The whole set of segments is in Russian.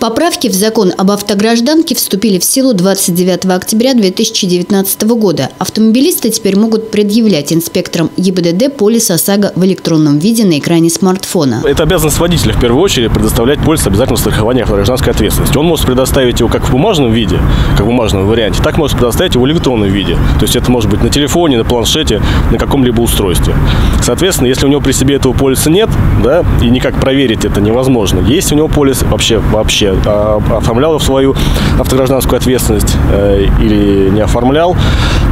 Поправки в закон об автогражданке вступили в силу 29 октября 2019 года. Автомобилисты теперь могут предъявлять инспекторам ГИБДД полис ОСАГО в электронном виде на экране смартфона. Это обязанность водителя в первую очередь предоставлять полис обязательного страхования автогражданской ответственности. Он может предоставить его как в бумажном виде, как в бумажном варианте, так может предоставить его в электронном виде. То есть это может быть на телефоне, на планшете, на каком-либо устройстве. Соответственно, если у него при себе этого полиса нет, да, и никак проверить это невозможно, есть у него полис вообще, вообще а, оформлял в свою автогражданскую ответственность э, или не оформлял,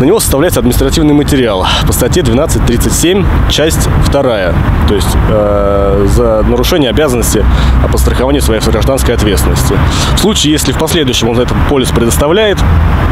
на него составляется административный материал по статье 1237, часть 2. То есть э, за нарушение обязанности по страхованию своей автогражданской ответственности. В случае, если в последующем он этот полис предоставляет, Э,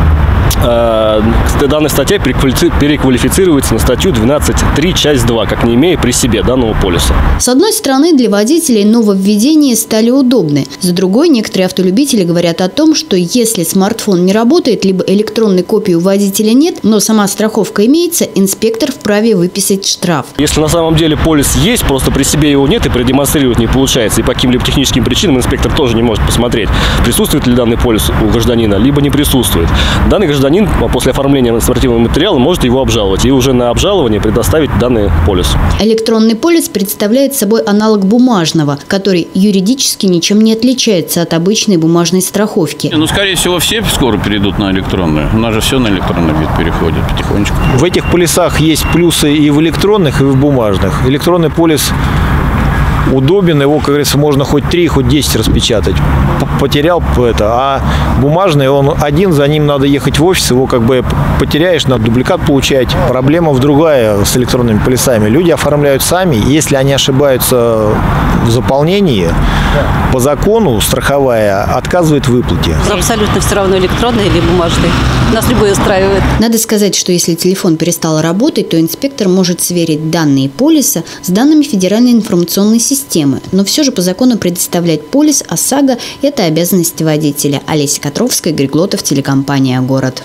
данная статья переквалифицируется на статью 12.3, часть 2, как не имея при себе данного полиса. С одной стороны, для водителей нововведения стали удобны. С другой, некоторые автолюбители говорят о том, что если смартфон не работает, либо электронной копии у водителя нет, но сама страховка имеется, инспектор вправе выписать штраф. Если на самом деле полис есть, просто при себе его нет и продемонстрировать не получается, и по каким-либо техническим причинам инспектор тоже не может посмотреть, присутствует ли данный полис у гражданина, либо не присутствует. Данный гражданин после оформления административного материала может его обжаловать и уже на обжалование предоставить данный полис. Электронный полис представляет собой аналог бумажного, который юридически ничем не отличается от обычной бумажной страховки. Ну, скорее всего, все скоро перейдут на электронную. У нас же все на электронный вид переходит потихонечку. В этих полисах есть плюсы и в электронных, и в бумажных. Электронный полис удобен, его, как говорится, можно хоть 3, хоть 10 распечатать. Потерял это, а бумажный, он один, за ним надо ехать в офис, его как бы потеряешь, надо дубликат получать. Проблема в другая с электронными полисами. Люди оформляют сами, если они ошибаются в заполнении, по закону страховая отказывает в выплате. Абсолютно все равно электронный или бумажный. Нас любой устраивает. Надо сказать, что если телефон перестал работать, то инспектор может сверить данные полиса с данными Федеральной информационной системы. Но все же по закону предоставлять полис ОСАГО – это обязанность водителя. Олеся Котровская, Григлотов, телекомпания «Город».